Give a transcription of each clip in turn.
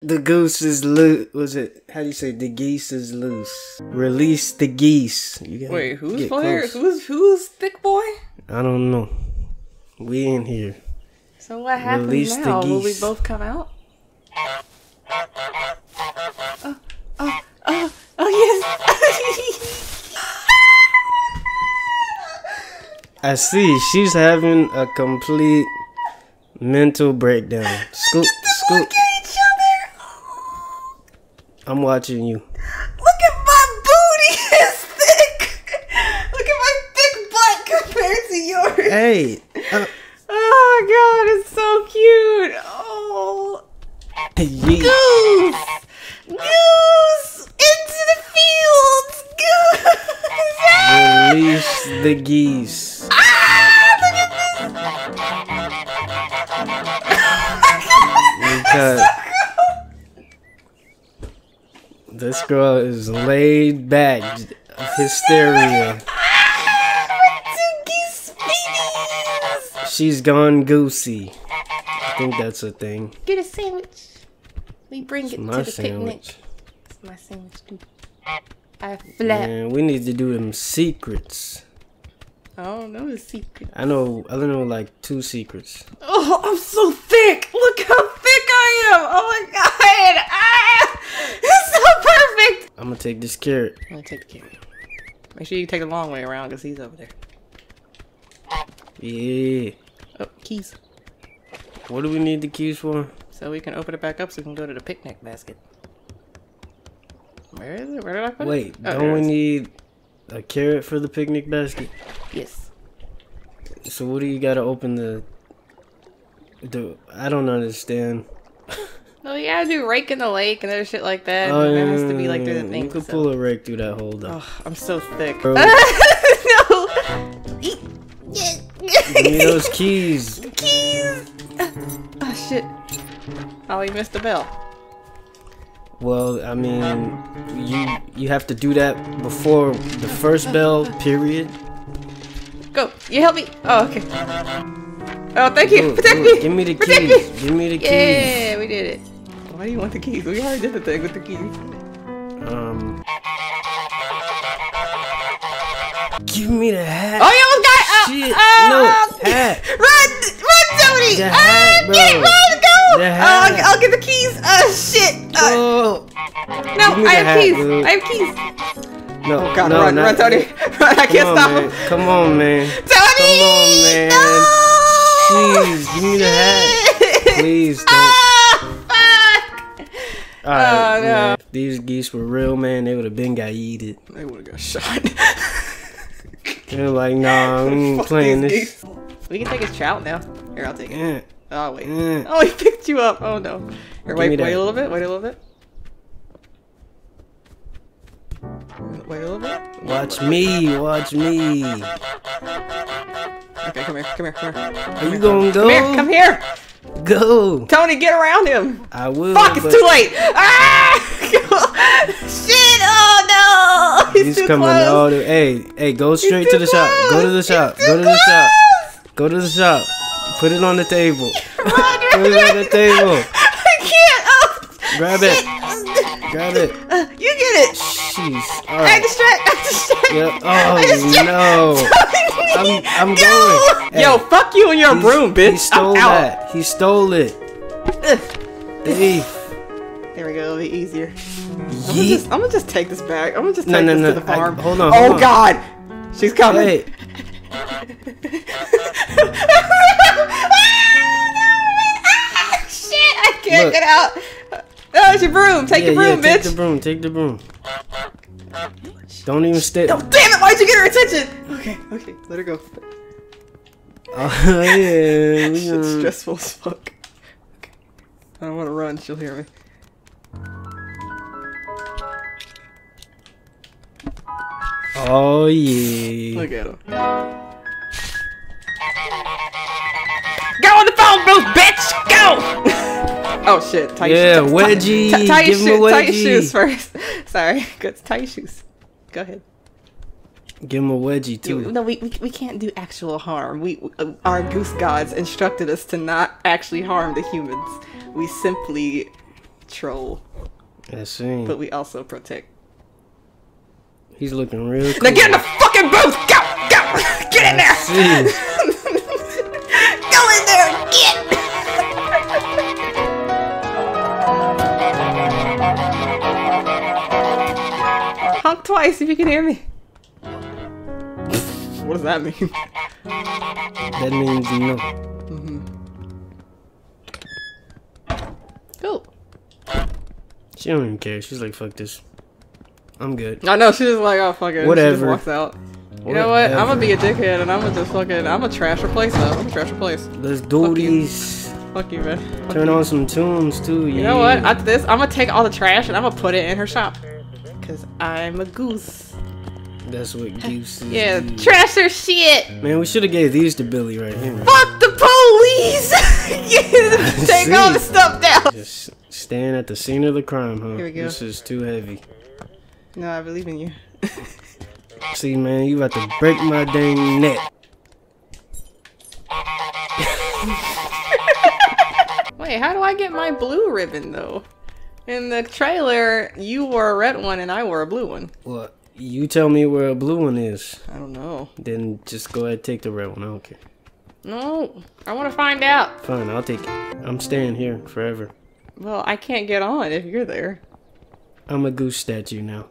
The goose is loose. Was it? How do you say? The geese is loose. Release the geese. Wait, who's player? close. Who's who's thick boy? I don't know. We in here. So what happens Release the now? Will we both come out? Oh, oh, oh, oh yes. I see. She's having a complete mental breakdown. Scoop, scoop. Look at each other. I'm watching you. Look at my booty. It's thick. Look at my thick butt compared to yours. Hey. Uh, Oh my god, it's so cute. Oh. ye- Goose! Goose! Into the fields! Goose! Release the geese. ah, look at this! Because this girl is laid back. Hysteria. Two geese babies! She's gone goosey. I think that's a thing. Get a sandwich. We bring it My to the sandwich. picnic. It's my sandwich too. I flap. Man, we need to do them secrets. I don't know the secret. I know. I know like two secrets. Oh, I'm so thick! Look how thick I am! Oh my god! Ah! It's so perfect! I'm gonna take this carrot. I'm gonna take the carrot. Make sure you take the long way around because he's over there. Yeah. Oh, keys. What do we need the keys for? So we can open it back up so we can go to the picnic basket. Where is it? Where did I put Wait, it? Oh, don't we it is. need a carrot for the picnic basket? Yes. So what do you gotta open the? The I don't understand. You gotta do rake in the lake and other shit like that. Oh, and yeah, it has to be like through yeah, the thing. You could so- pull a rake through that hole though. Oh, I'm so thick. Bro. no! Give me those keys. keys! Oh shit. Oh, we missed the bell. Well, I um, mean, you you have to do that before the first bell. Period. Go. You help me. Oh, okay. Oh, thank you. It, Protect do me. Give me the Protect keys. me. Give me the keys. Yeah, we did it. Why do you want the keys? We already did the thing with the keys. Um. Give me the hat. Oh, you almost got it. Oh, Shit. oh, No, hat. Run, run, Tony. The ah, hat, bro. get, run, go. The Oh, hat. I'll, I'll get the keys. Oh, shit. Uh, Oh. no, I have hat, keys. dude. I have keys. No. Oh, God, no, run, not- run, Tony. Run, I Come can't on, stop man. him. Come on, man. Tony. Come on, man. No. Jeez, give me the hat. Please don't. Oh, no. man. If these geese were real, man, they would have been got yeeted. They would have got shot. They're like, nah, I'm playing this. geese. We can take his trout now. Here, I'll take it. Yeah. Oh wait. Oh, he picked you up. Oh no. Here, wait, wait a little bit. Wait a little bit. Wait a little bit. Watch me, watch me. Okay, come here, come here, come here. Are you gonna go? Come here, come here. Go. Tony, get around him. I will. Fuck, it's too late. Ah! Shit! Oh no! He's, He's too coming close. all the. Hey, hey, go straight to the shop. Go to the shop. Go to the shop. Go to the shop. Put it on the table. Put it on the table. I can't. Oh. Grab it. Grab it. Uh, you get it. Jeez. All I right. distract. I distract. Yep. I distract. Oh no. I'm- I'm Go. going. Hey, Yo, fuck you and your broom, bitch. He stole I'm out. that. He stole it. Ugh. Thief. There we go. It'll be easier. I'm gonna, just, I'm gonna just take this back. I'm gonna just take no, this no, to the I- farm. hold on, Oh on. God, she's coming. Hey. Ah, Shit, I can't Look. get out. Oh, it's your broom. Take Yeah, your broom, yeah, bitch. take the broom. Take the broom. Don't even stay. Oh, damn it! Why'd you get her attention? Okay, okay, let her go. Oh, yeah. Shit's stressful as fuck. Okay. I don't want to run. She'll hear me. Oh yeah. Look at him. Go on the phone booth, bitch! Go! oh shit, tie Yeah, your shoes. wedgie. Tie, tie, your Give shoe- tie your shoes first. Sorry, go tie your shoes. Go ahead. Give him a wedgie You- too. no, we, we, we can't do actual harm. We uh, our goose gods instructed us to not actually harm the humans. We simply troll, I see. but we also protect. He's looking real cool. Now get in the fucking booth! Go! Go! Get in I there! twice if you can hear me. What does that mean? That means you know. Mm-hmm. Cool. She don't even care. She's like, fuck this. I'm good. I know, she's just like, oh, fuck it. She Whatever. just walks out. You know what? I'm gonna be a dickhead and I'm gonna just fucking, I'm a trash replace though. I'm a trash replace. Let's do Fuck you. these. Fuck you, man. Fuck Turn you. on some tunes too. You know what? After this, I'm gonna take all the trash and I'm gonna put it in her shop. Cause I'm a goose. That's what gooses Yeah, do. trash her shit. Man, we should have gave these to Billy right here. Fuck the police. Take all the stuff down. Just stand at the scene of the crime, huh? Here we go. This is too heavy. No, I believe in you. See, man, you about to break my dang neck. Wait, how do I get my blue ribbon though? In the trailer, you wore a red one and I wore a blue one. Well, you tell me where a blue one is. I don't know. Then just go ahead and take the red one. I don't care. No, I want to find out. Fine, I'll take it. I'm staying here forever. Well, I can't get on if you're there. I'm a goose statue now.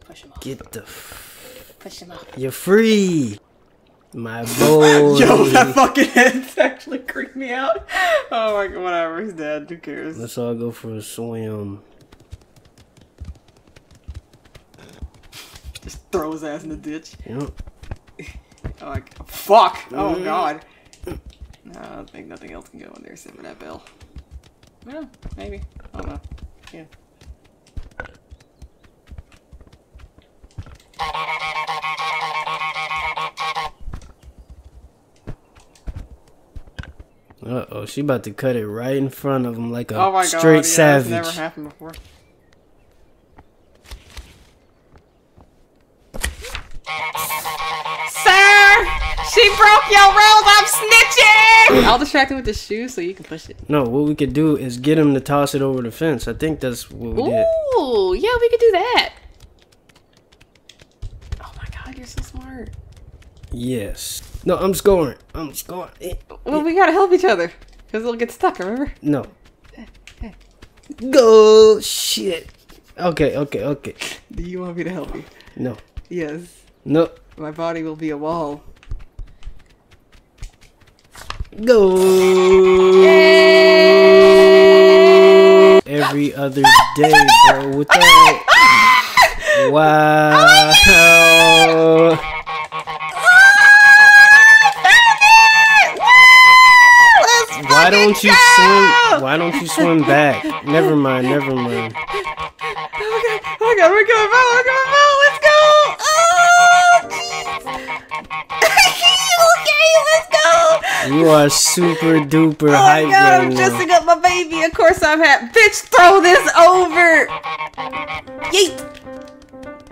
Push him off. Get the. F- Push him off. You're free, my boy. Yo, that fucking head's actually creeped me out. Oh my god, whatever. He's dead. Who cares? Let's all go for a swim. Just throw his ass in the ditch. Yep. Oh, my god. Fuck! Oh mm. god. No, I don't think nothing else can go in there except for that bell. Well, maybe. I don't know. Yeah. Uh oh, she about to cut it right in front of him like a Oh my god. straight yeah, savage. Never happened before. Sir! She broke your rules! I'm snitching! I'll distract him with the shoe so you can push it. No, what we could do is get him to toss it over the fence. I think that's what we did. Ooh, yeah, we could do that. Oh my god, you're so smart. Yes. No, I'm scoring. I'm scoring. Well, we gotta help each other. Because it'll get stuck, remember? No. Go shit. Okay, okay, okay. Do you want me to help you? No. Yes. No. My body will be a wall. Go. Every other day, bro. What the? Wow. Oh Why don't you swim? Why don't you swim back? Never mind. Never mind. Oh god, oh god, we're going ball, we're going ball, let's go! Oh, okay, let's go! You are super duper Oh my hype god, right I'm dressing up my baby. Of course I'm happy. Bitch, throw this over! Yeet!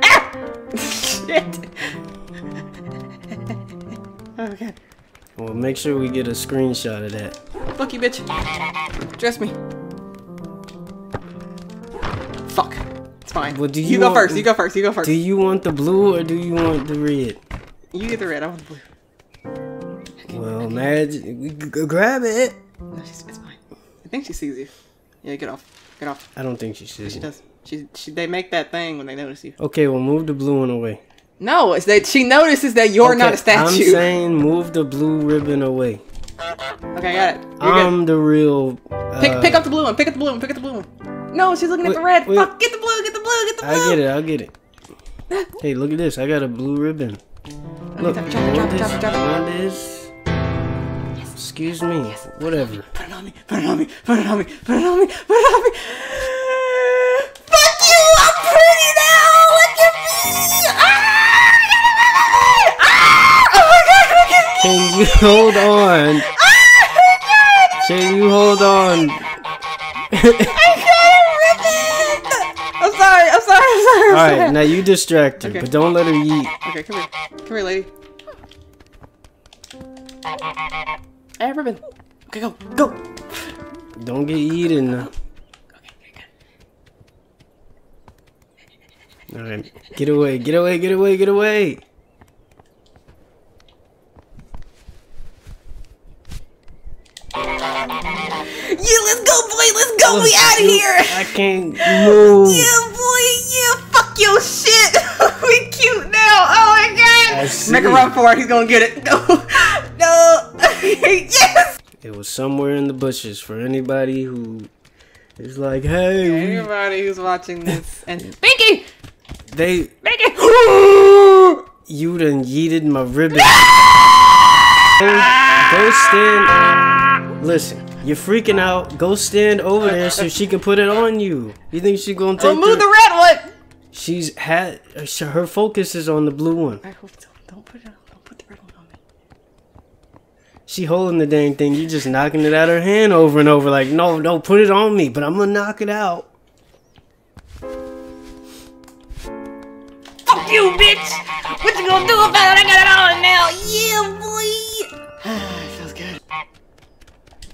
Ah! Shit. okay. Well, make sure we get a screenshot of that. Fuck you, bitch. Dress me. Fuck. It's fine. Well, do you, you go want- first. You go first. You go first. Do you want the blue or do you want the red? you get the red. I want the blue. Well, magic. We g- g- grab it. No, she's, it's fine. I think she sees you. Yeah, get off. Get off. I don't think she should. She does. She, she, they make that thing when they notice you. Okay, well, move the blue one away. No, it's that she notices that you're not a Okay, I'm saying move the blue ribbon away. okay, I got it. You're good. I'm the real. Uh, Pick, pick up the blue one. Pick up the blue one. Pick up the blue one. No, she's looking at the red. wait. Fuck, get the blue. Get the blue. Get the blue. I get it. I'll get it. Hey, look at this. I got a blue ribbon. Look, drop it, drop it, hold drop it, this. drop it, drop it. hold this. Excuse me. Whatever. Put it on me. Put it on me. Put it on me. Put it on me. Put it on me. Fuck you! I'm pretty now. Look at me. Ah! Ah! Oh my god! Look at me. Can you hold on? Can you hold on? i got it i'm sorry, I'm sorry, I'm sorry. All right, now you distract her, okay. but don't let her eat. Okay, come here. Come here, lady. I have ribbon. Okay, go, go. Don't get eaten. Okay. All right, get away, get away, get away, get away. Yeah, let's go, boy. Let's go. We out of here. I can't move. Yeah, boy. Yeah, fuck your shit. we cute now. Oh my god. Make a run for it. He's gonna get it. No. No. yes. It was somewhere in the bushes for anybody who is like, hey, Anybody who's watching this and Binky, they, Binky. you done yeeted my ribbon. Go stand. Listen, you're freaking out. Go stand over there so she can put it on you. You think she's gonna take Remove the? the red one. She's had her focus is on the blue one. I hope so. Don't put it on. Don't put the red one on me. She holding the dang thing. You just knocking it out her hand over and over. Like, no, no, put it on me. But I'm gonna knock it out. Fuck you, bitch! What you gonna do about it? I got it on now. Yeah, boy.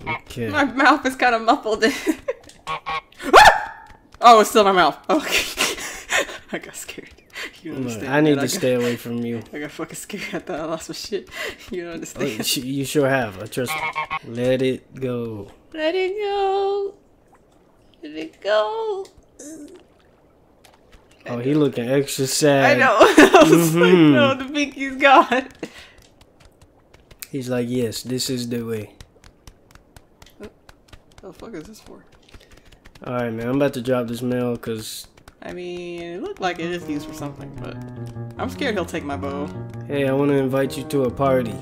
It feels good. Okay. My mouth is kind of muffled. oh, it's still in my mouth. Okay. I got scared. You understand. I need to got, stay away from you. I got fucking scared. I thought I lost my shit. You don't Oh, understand. sh- You sure have. I trust. me. Let it go. Let it go. Let it go. Oh, he looking extra sad. I know. I was like, Mhm. no, the pinky's gone. He's like, yes, this is the way. The fuck is this for? All right, man. I'm about to drop this mail because, I mean, it looked like it is used for something, but I'm scared he'll take my bow. hey, I want to invite you to a party.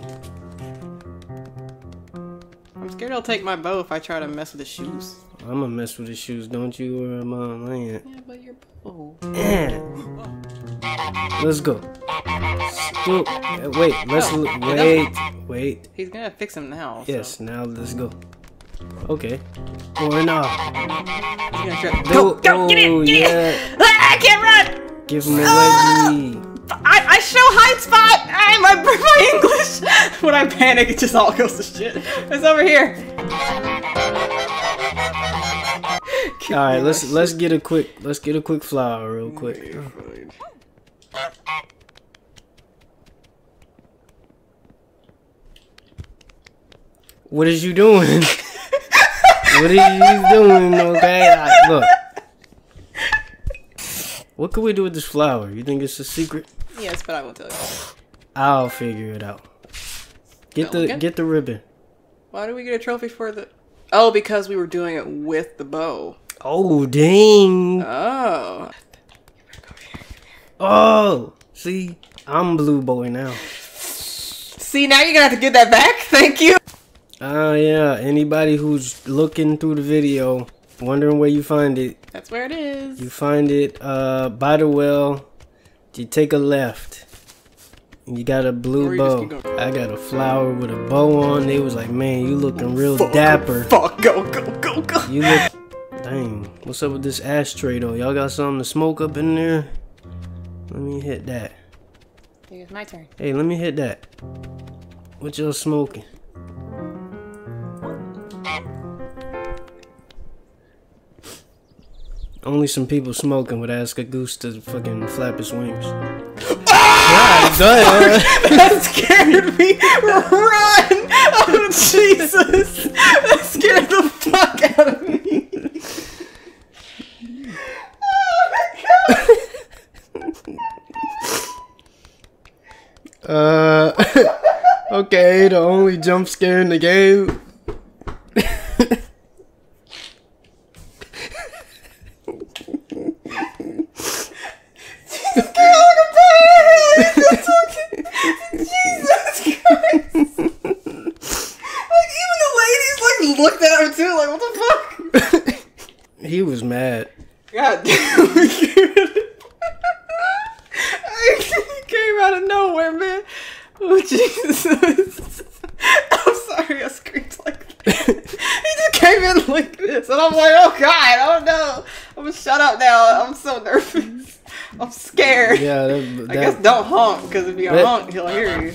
I'm scared he'll take my bow if I try to mess with his shoes. I'm gonna mess with his shoes, don't you? Or am I? Yeah, but your bow. Let's go. Still, wait. Let's wait. Wait. He's gonna fix him now. so- Yes. Now let's go. Okay. Or not. Gonna try- Go, Go, go, get oh, in, get yeah. in! Ah, I can't run! Give him a Ah! I, I show hide spot! I my, my English! when I panic, it just all goes to shit. It's over here. All right, let's let's get a quick let's get a quick flower real quick. What is you doing? What are you doing? Okay, I- look. What can we do with this flower? You think it's a secret? Yes, but I won't tell you. I'll figure it out. Get the Pelican? get the ribbon. Why did we get a trophy for the? Oh, because we were doing it with the bow. Oh dang! Oh. Oh, see, I'm blue boy now. See, now you're gonna have to get that back. Thank you. Ah, yeah. Anybody who's looking through the video, wondering where you find it, That's where it is. you find it uh by the well. You take a left. You got a blue bow. just keep going. I got a flower with a bow on. They was like, man, you looking real dapper. Fuck, go, go, go, go. You look. Dang. What's up with this ashtray though? Y'all got something to smoke up in there? Let me hit that. I think it's my turn. Hey, let me hit that. What y'all smoking? Only some people smoking would ask a goose to fucking flap his wings. God, duh. That scared me. Run! Oh Jesus! That scared the fuck out of me. Uh, okay, the only jump scare in the game. Jesus Christ! like even the ladies like looked at her too. Like what the fuck? He was mad. God damn! he came out of nowhere, man. Oh Jesus! I'm sorry, I screamed like that. he just came in like this, and I'm like, oh God, oh no! I'm gonna shut up now. I'm so nervous. I'm scared. Yeah, that, I guess don't honk, because if you That- honk, he'll hear you.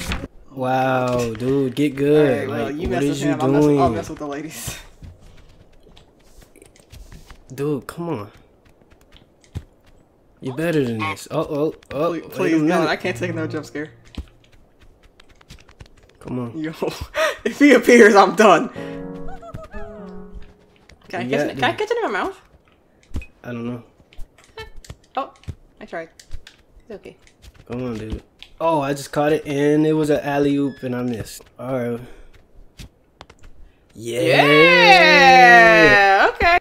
wow, dude, get good. Alright, well, like, you what mess with you him. I'll mess? I'll mess with the ladies. Dude, come on. You're better than this. Oh, oh, oh. Please, please God. I can't take no jump scare. Come on. Yo, if he appears, I'm done. Can I, catch got it, can I catch it in my mouth? I don't know. Oh, I tried. It's okay. Come on, dude. Oh, I just caught it, and it was an alley oop, and I missed. All right. Yeah. Yeah. Okay.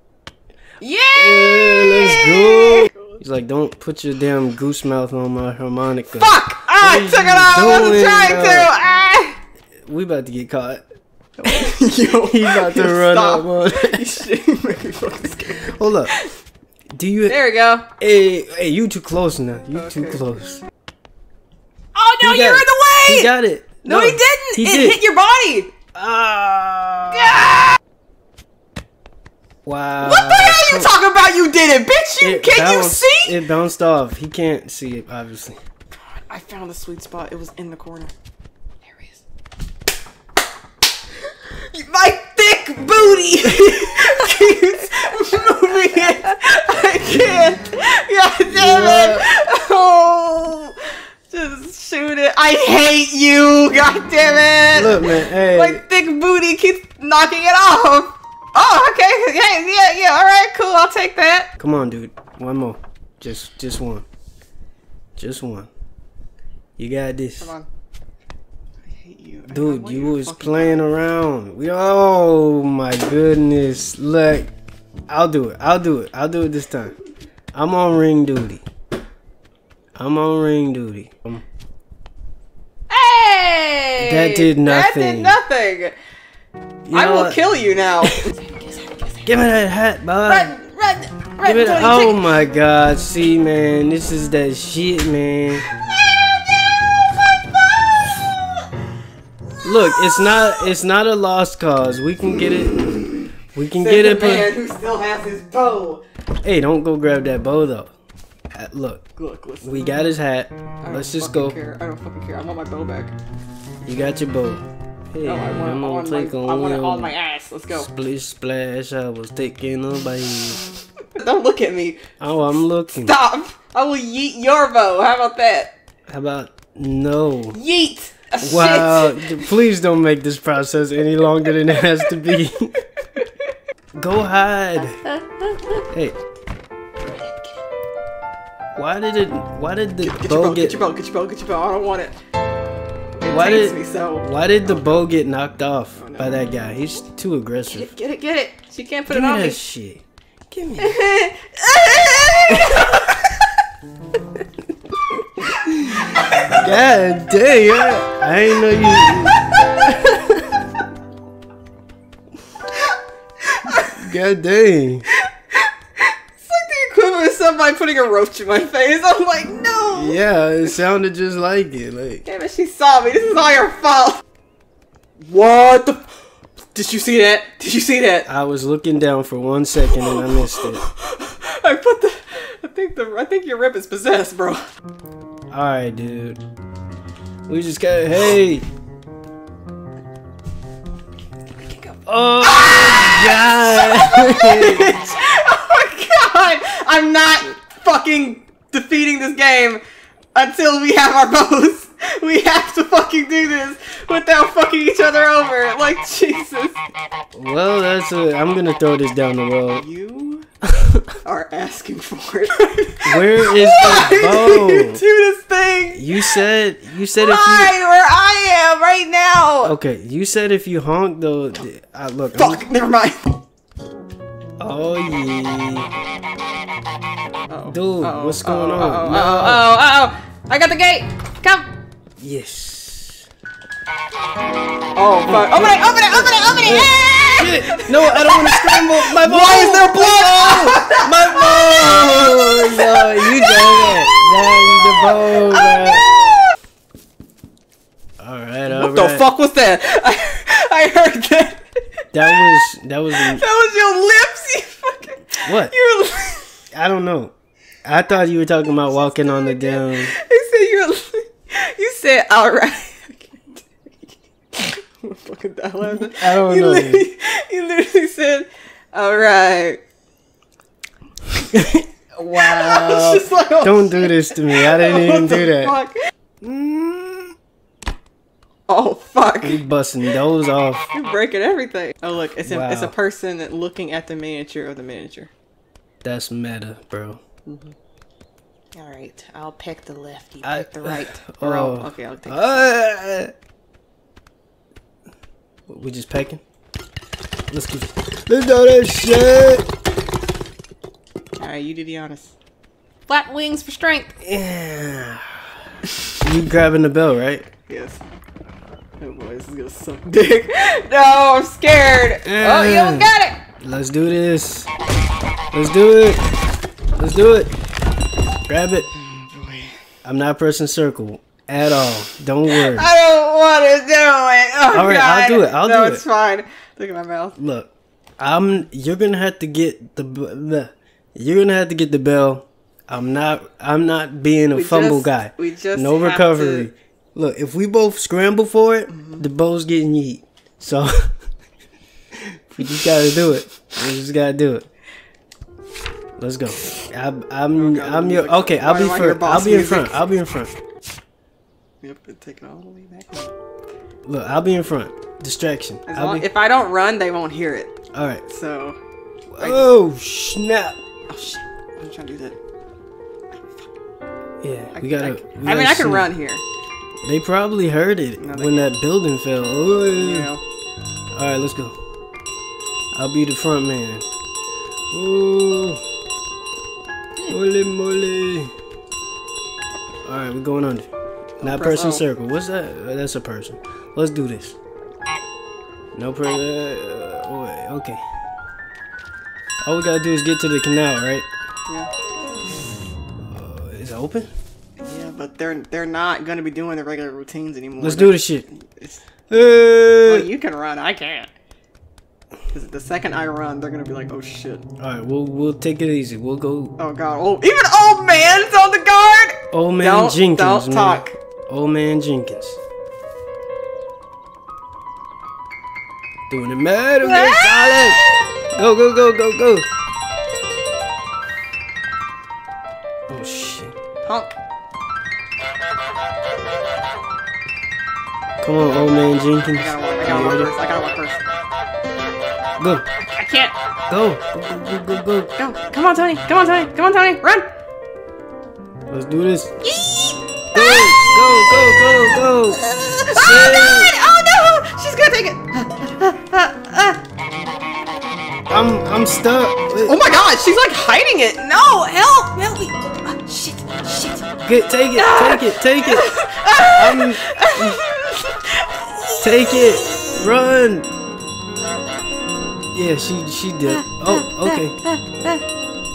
Yeah. Yeah, let's go. He's like, don't put your damn goose mouth on my harmonica. Fuck! Ah, I took it off. I wasn't trying to. Ah. We about to get caught. Yo, He about to run stop. up on. You shit, you make me fucking scared. Hold up. Do you? There we go. Hey, hey, you too close now. You too close. Oh no, you're in the way. He got it. no, he didn't. He it did. hit your body. Ah. Ah! Wow. What the hell are you talking about? You did it, bitch. You It can you bounced- see? It bounced off. He can't see it, obviously. God, I found the sweet spot. It was in the corner. My thick booty keeps moving it. I can't. God damn it. Oh. Just shoot it. I hate you. God damn it. Look, man. Hey. My thick booty keeps knocking it off. Oh, okay. Yeah, yeah, yeah. All right, cool. I'll take that. Come on, dude. One more. Just, just one. Just one. You got this. Come on. I you. Dude, you was fucking playing around. We oh my goodness. Look. I'll do it. I'll do it. I'll do it this time. I'm on ring duty. I'm on ring duty. Um, Hey! That did nothing. That did nothing. nothing. you I will what? kill you now. Give me that hat, bud. run, run, run. Give me that. Tony, Oh take- my god. See, man. This is that shit, man. Look, it's not it's not a lost cause. We can get it. We can Said get it. man who still has his bow. hey, don't go grab that bow though. Uh, Look, Look, listen. we got his hat. Let's just go. Care. I don't fucking care. I want my bow back. You got your bow. Hey, No, I want, I'm it gonna on my, take I want it on on my ass. Let's go. Splish splash. I was taking a bite. Don't look at me. Oh, I'm looking. Stop. I will yeet your bow. How about that? How about no? Yeet. Wow, please don't make this process any longer than it has to be. Go hide. Hey. Why did it? Why did the Get your bow bow. Get get? your bow. Get your bow. Get your bow. I don't want it. It Why did- me so? Why did the bow get knocked off Oh, no. by that guy? He's too aggressive. Get it. Get it. She can't put Give it me on that shit. Give me. God dang! I, I ain't know you. God dang! It's like the equivalent of somebody putting a roach in my face. I'm like, no. Yeah, it sounded just like it. Like Damn it, she saw me. This is all your fault. What the? Did you see that? Did you see that? I was looking down for one second and I missed it. I put the. I think the. I think your rip is possessed, bro. All right, dude. We just got. Hey. Oh God! oh my god! I'm not fucking defeating this game until we have our bows. We have to fucking do this without fucking each other over. Like Jesus. well, that's it. I'm gonna throw this down the road. You are asking for it. Where is Why the do you do this thing? You said. You said if you. Where I am right now. Okay, you said if you honk though. I look. I'm- Fuck. Never mind. oh yeah. Uh-oh. Dude, Uh-oh. what's going Uh-oh. on? Uh-oh. No. Uh-oh. Uh-oh. I got the gate. Come. Yes. Oh fuck. Open it. Open it. Open it. Open it. Shit. No, I don't want to scramble. My bow. Why is there blood? My bow. Oh, oh, no, you done it. That's the bow, man. All right, all What the fuck was that? I, I heard that. That was that was. That was your lips. You fucking. What? Your. I don't know. I thought you were talking about walking on the down. They said you. You said all right. Fucking die laughing. I don't you know. Literally, you literally said, "All right." Wow. Like, oh, Don't do this to me. I didn't even do that. fuck? Mm, Oh fuck! you busting those off. You're breaking everything. Oh look, it's a it's a person looking at the miniature of the miniature. That's meta, bro. All right, I'll pick the left. You I- pick the right. Or Oh. Okay, I'll take. We just pecking. Let's get. Let's do that shit. All right, you do the honest. Flat wings for strength. Yeah. You grabbing the bell, right? Yes. Oh boy, this is gonna suck dick. No, I'm scared. Oh, you don't got it. Let's do this. Let's do it. Let's do it. Grab it. Oh, I'm not pressing circle at all. Don't worry. I don't want to do it. Oh All right, God. I'll do it, I'll no, do it's fine. Look at my mouth. Look, I'm. You're gonna have to get the. the you're gonna have to get the bell. I'm not. I'm not being a We fumble just- guy. we just no have recovery. to- Look, if we both scramble for it, Mm-hmm. the bow's getting yeet. So we just gotta do it. We just gotta do it. Let's go. I'm. I'm. God, I'm your. Okay, I'll be I first. I'll be in front. I'll be in front. Yep, and take it all the way back. Look, I'll be in front. Distraction. Long, be, if I don't run, they won't hear it. all right. So, Oh snap! oh shit, I'm trying to do that. Yeah, I, we gotta. I, we I mean, gotta I can run here. They probably heard it No, when that building fell. Oh, You yeah. All right, let's go. I'll be the front man. Ooh, hmm. holy moly! All right, we're going under. Not O. circle. What's that? Uh, That's a person. Let's do this. No press. Uh, wait, okay. All we gotta do is get to the canal, right? Yeah. Uh, is it open? Yeah, but they're they're not gonna be doing the regular routines anymore. Let's do this shit. Hey! well, you can run. I can't. 'Cause the second I run, they're gonna be like, "Oh shit! All right, we'll we'll take it easy. We'll go. Oh god! Oh, even old man's on the guard." Old man Don't- Jenkins, don't man. talk. Old man Jenkins. Doing it mad. Okay, solid. Go go go go go. Oh shit! Honk. Come on, old man Jenkins. I gotta walk. I gotta walk first. I gotta walk first. Go I can't. go go go go go. Go. Come on, Tony. Come on, Tony. Come on, Tony. Run. Let's do this. Yee! Go ah! Go go go go. Oh god! Oh no! She's gonna take it. I'm I'm stuck. Oh my god! She's like hiding it. No! Help! Help me! Ah, shit! Shit! Get take it take it take it. I'm, Take it! Run! Yeah, she she did. Oh, okay.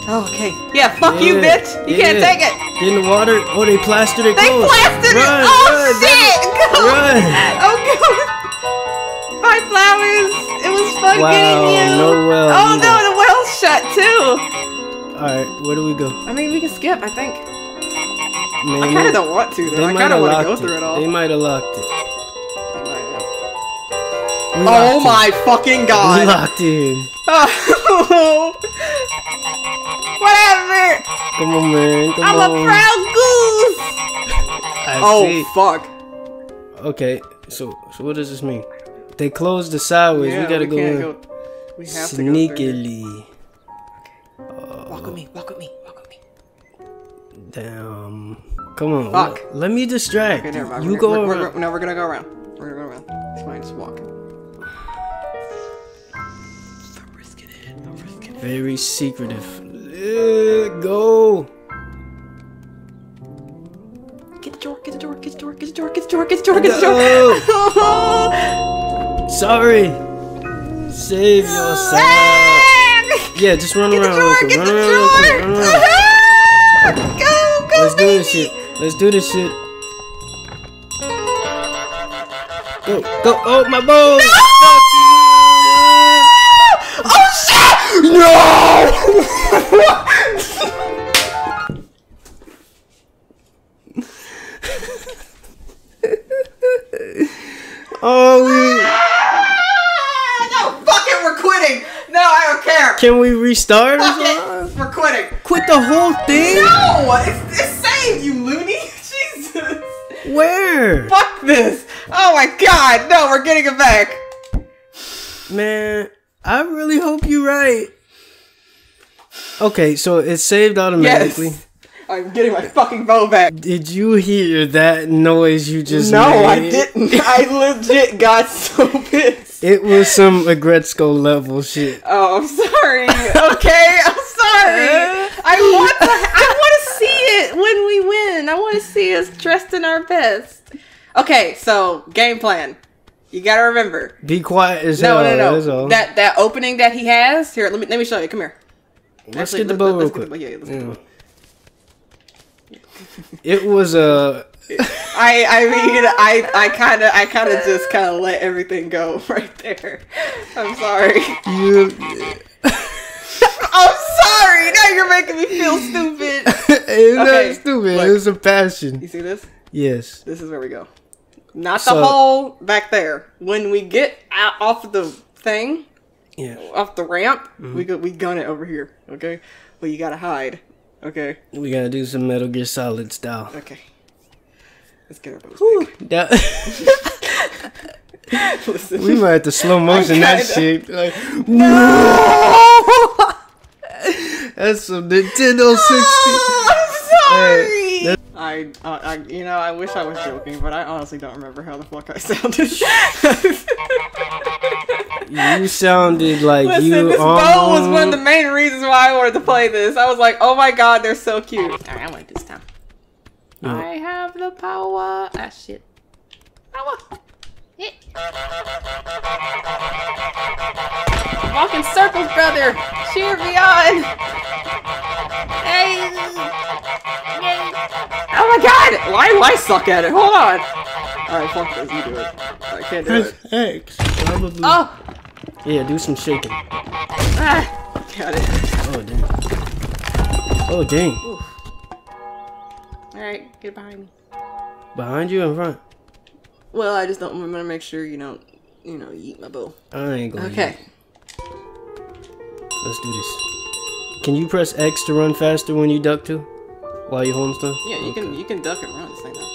Oh, okay. Yeah, fuck you, bitch. You can't take it. In the water. Oh, they plastered it They closed. plastered run, it. Oh run, shit! Go. Run! Oh god. Bye, flowers. It was fun Wow, getting you. no well Oh either. no, the well's shut too. Alright, where do we go? I mean, we can skip. I think. Man, I kind of don't want to. Though. I kind of want to go through it all. They might have locked it. We Oh my fucking god! We locked in. Oh. Whatever. Come on, man. Come I'm on. a proud goose. Oh see. fuck. Okay, so so what does this mean? They closed the sideways. Yeah, we gotta go can't in go- We have to go sneakily. Walk with me. Walk with me. Walk with me. Damn. Come on. Fuck. Let, me distract. Okay, you go we're, around. We're, no, we're gonna go around. We're gonna go around. It's fine. Just walk. Very secretive. Eh, go. Get the door. Get the door. Get the door. Get the door. Get the door. Get the door. Get the door. No. Sorry. Save yourself. Yeah, just run Get the around door. real quick. Get Run the around real quick. Run around. Go. Go. Let's do this shit. Let's do this shit. Go, go. Oh, my bow. Oh shit! No! Oh, we. Ah, no, fuck it, we're quitting. No, I don't care. Can we restart? Fuck it, we're quitting. quitting. Quit the whole thing? No, it's, it's saved, you loony. Jesus. Where? Fuck this. Oh my god. No, we're getting it back. Man, I really hope you're right. Okay, so it's saved automatically. Yes. I'm getting my fucking bow back. Did you hear that noise you just made? No, made? I didn't. I legit got so pissed. It was some Aggretsuko level shit. Oh, I'm sorry. Okay, I'm sorry. I want to. I want to see it when we win. I want to see us dressed in our best. Okay, so game plan. You gotta remember. Be quiet as No, hell. no, That's no. That that opening that he has. Here, let me let me show you. Come here. let's Actually, get the let- bow real quick. the. Yeah, Yeah. It was uh, a. I I mean I I kind of I kind of just kind of let everything go right there. I'm sorry. you, I'm sorry. Now you're making me feel stupid. it's Okay, not stupid. look. It was a passion. You see this? Yes. This is where we go. Not the So- hole back there. When we get out off the thing, Yeah. off the ramp, Mm-hmm. we go we gun it over here. Okay, but you gotta hide. Okay, We gotta do some Metal Gear Solid style. okay. Let's get bows That. Listen. we might have to slow motion that shit. Like, that's some Nintendo 60. I'm sorry. Hey, I, uh, I, you know, I wish I was joking, but I honestly don't remember how the fuck I sounded. You sounded like Listen, you this bow was one of the main reasons why I wanted to play this. I was like, oh my god, they're so cute. Alright, I want it this time. Yeah. I have the power. Ah, shit. Power. Yeah. Walk in circles, brother. Cheer me on. Hey. Yay. Oh my god! Why do I suck at it? Hold on. Alright, fuck this. You do it. I can't do Press it. X. Probably. Oh! Yeah, do some shaking. Ah, got it. Oh, dang. Oh, dang. Alright, get behind me. Behind you in front? Well, I just don't. I'm gonna make sure you don't, you know, eat my bow. I ain't gonna. Okay. Let's do this. Can you press X to run faster when you duck to? While you're holding stuff? Yeah, you can you can duck and run this thing though.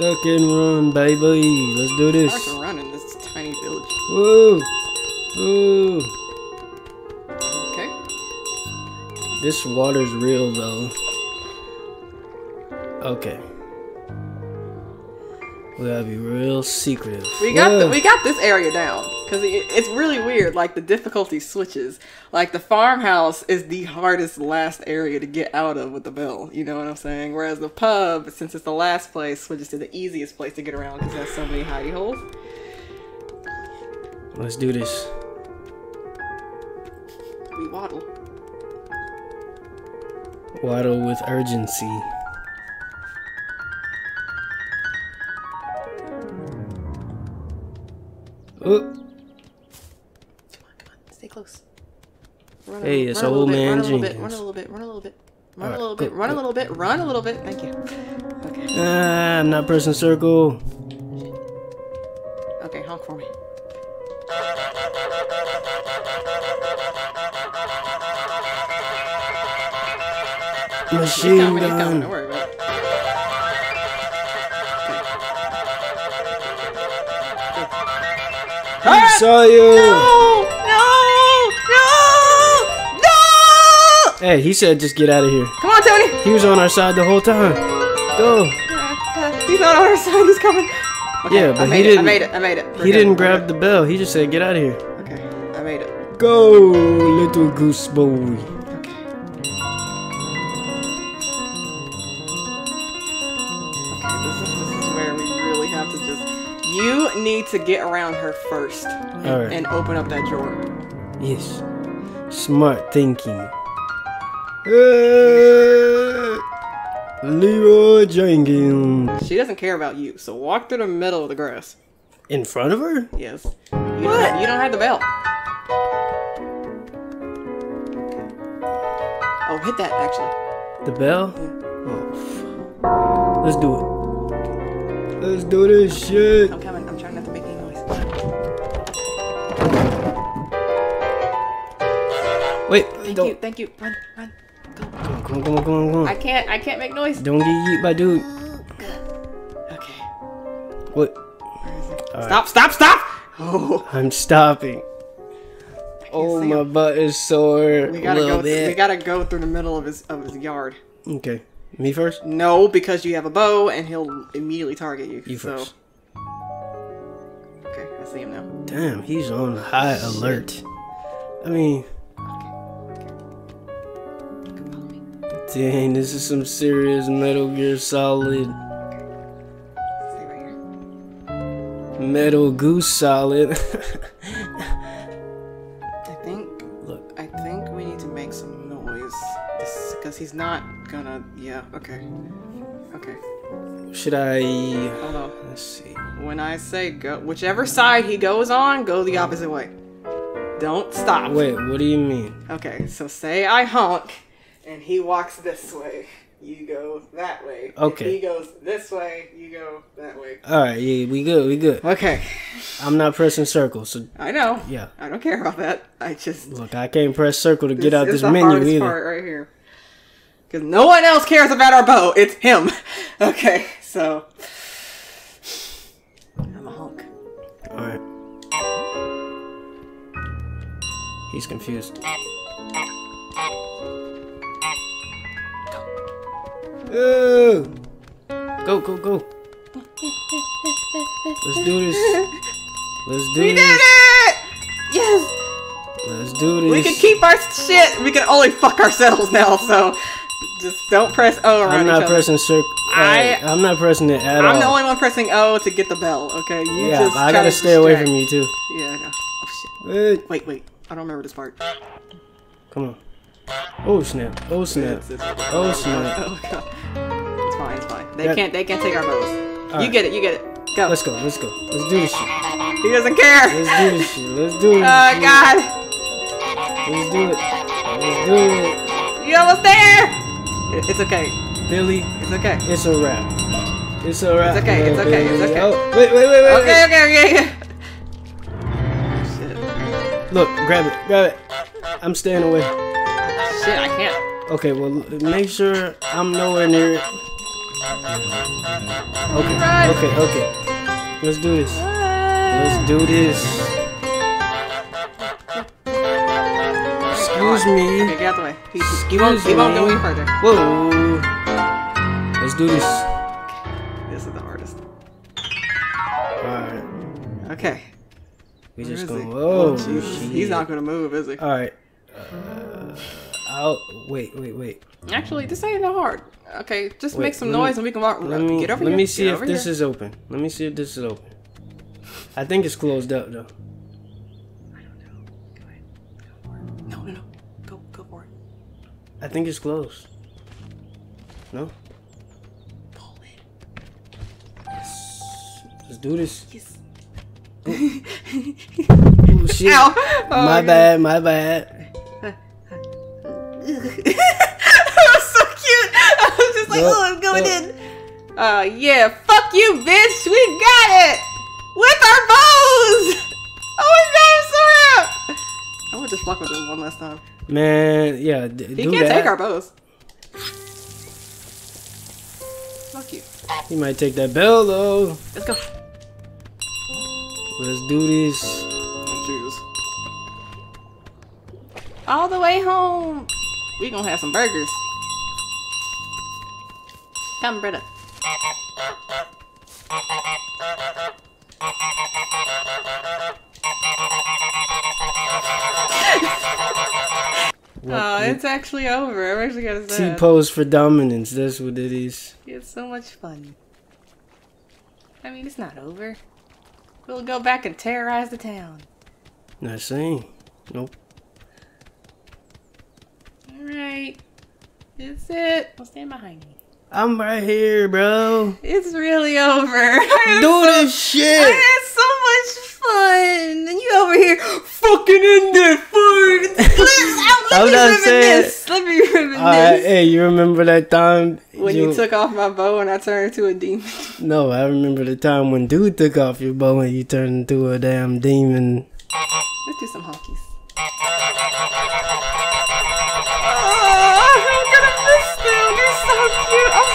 Duck and run, baby. Let's do I this. like to run in this tiny village. Woo! Woo! Okay. This water's real though. Okay. We gotta be real secretive. We got the, we got this area down because it, it's really weird. Like the difficulty switches. Like the farmhouse is the hardest last area to get out of with the bell. You know what I'm saying? Whereas the pub, since it's the last place, switches to the easiest place to get around because it has so many hidey holes. Let's do this. We waddle. Waddle with urgency. Oop. Come on, come on, stay close. Run Hey, it's run a old bit, man run a little bit, Jenkins. run a little bit, run a little bit, run a little bit, run a little bit, run a little bit. Thank you. Okay, Ah, I'm not pressing circle. okay, honk for me. Machine coming, he's coming. Don't gun. Saw you. No! No! No! No! Hey, he said just get out of here. Come on, Tony! He was on our side the whole time. Go. Uh, he's not on our side. He's coming. Okay, Yeah, but I he made it. I made it. I made it. We're He good, didn't grab the bell. He just said get out of here. Okay, I made it. Go, little goose boy. Okay. Okay, this is this is where we really have to just. You need to get around her first and, Alright. and open up that drawer. Yes. Smart thinking. Uh, Leroy Jenkins. She doesn't care about you, so walk through the middle of the grass. In front of her? Yes. You Don't have, you don't have the bell. Oh, hit that actually. The bell? Oh, Let's do it. Let's do this shit. I'm coming. I'm trying not to make any noise. Wait, Thank don't. you. Thank you. Run, run. on, come on, come on, come I can't. I can't make noise. Don't get yeet by dude. Okay. What? Stop! Stop! Stop! Oh, I'm stopping. Oh, my him. butt is sore. we gotta go. Th- we gotta go through the middle of his of his yard. Okay, me first. No, because you have a bow and he'll immediately target you. You so. first. Okay, I see him now. Damn, he's on high alert. I mean, Follow me. dang, this is some serious Metal Gear Solid, right. Metal Goose Solid. I think. Look, I think we need to make some noise. Because he's not gonna. Yeah. Okay. Okay. should I? Hold on. Let's see. When I say go, whichever side he goes on, go the opposite way. Don't stop. Wait, what do you mean? Okay, so say I honk, and he walks this way. You go that way. If Okay. he goes this way. You go that way. All right, yeah, we good, we good. Okay. I'm not pressing circle, so I know. yeah. I don't care about that. I just Look, I can't press circle to get out is this the menu hardest either. part right here. Because no one else cares about our bow. It's him. Okay, so I'm a honk. All right. He's confused. Go, go, go, go. Let's do this. Let's do We did it! Yes. Let's do this. We can keep our shit. We can only fuck ourselves now. So just don't press O around I'm not pressing circle. Uh, I- I'm not pressing it at all. I'm the only one pressing O to get the bell. Okay, you yeah, just. I gotta to stay away from you too. Yeah, I know. Oh shit. Wait, Wait, wait. I don't remember this part. come on. Oh snap! Oh snap! Oh snap! Oh god. It's fine. It's fine. They That- can't. They can't take our bows. you Alright. get it. You get it. Go. Let's go. Let's go. Let's do this shit. He doesn't care. Let's do this shit. Let's do it. Oh god. Let's do it. Let's do it. You almost there. It- It's okay. Billy, It's okay. it's a wrap. It's a wrap. It's okay, it's okay, it's okay. Oh, wait, wait, wait, wait. Okay. Okay. Okay. okay. Shit. Look, grab it. Grab it. I'm staying away. Shit. I can't. Okay, well, make sure I'm nowhere near it. Okay, okay, okay. Let's do this. Let's do this. Excuse me. Okay, get out the way. He, he won't. He won't go any further. Whoa. Let's do this. This is the hardest. Alright. Okay. We Where just go. he? Oh, Jesus. He's not gonna move, is he? Alright. Uh, I'll. Wait, wait, wait. Actually, this ain't that hard. Okay, just Wait, make some let me- noise and we can walk. Let me get over let here. me see Get if this here. is open. Let me see if this is open. I think it's closed up though. I think it's closed. No? Pull it. Let's do this. Yes. Oh shit. Ow. Oh, my God. bad, my bad. that was so cute. I was just like, oh, I'm going yup. in. Uh, yeah. Fuck you, bitch. We got it with our bows. Oh my god, I'm so happy. I would just fuck with him one last time. Man, yeah, d- He can't that. take our bows. Fuck you. He might take that bell though. Let's go. Let's do this. Oh, Jesus. All the way home. We gonna have some burgers. Come, Britta. Oh, it's actually over. I'm actually gonna T say pose for dominance. That's what it is. it's so much fun. I mean, it's not over. We'll go back and terrorize the town. Not saying. Nope. Alright. That's it. I'll stand behind you. I'm right here, bro. It's really over. I Do so, this I shit. had so much fun. And you over here fucking in there fun. Let, I'm me not reminisce. Let me reminisce. Alright, hey, you remember that time when you, took off my bow and I turned into a demon. No, I remember the time when dude took off your bow and you turned into a damn demon. Let's do some honkies.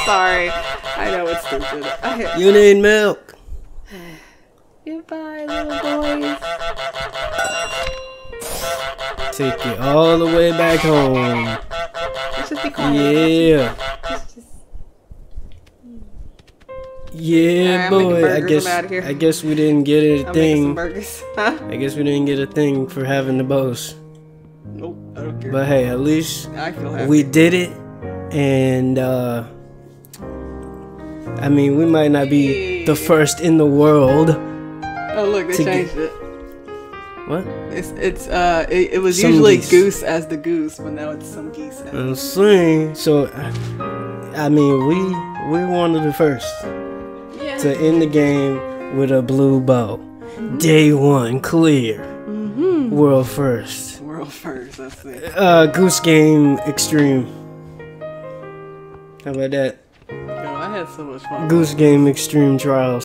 Sorry. I know it's stupid. I, You need milk. goodbye, little boys. Take it all the way back home. Let's just be quiet. Yeah. Just- Yeah, Alright, boy. I guess. I guess we didn't get a I'm thing. burgers. Huh? I guess we didn't get a thing for having the boast. Nope, I don't care. But hey, at least I feel happy. we did it and uh I mean we might not be the first in the world. oh look, they changed get- it. What? It's it's uh it, it was Some usually geese. goose as the goose, but now it's some geese. As I'm saying. So I mean we we one of the first yeah. to end the game with a blue bow. Day one clear. mm-hmm. World first. World first. That's it. Uh Goose Game Extreme. How about that? Had so much fun. Goose Game Extreme Trials.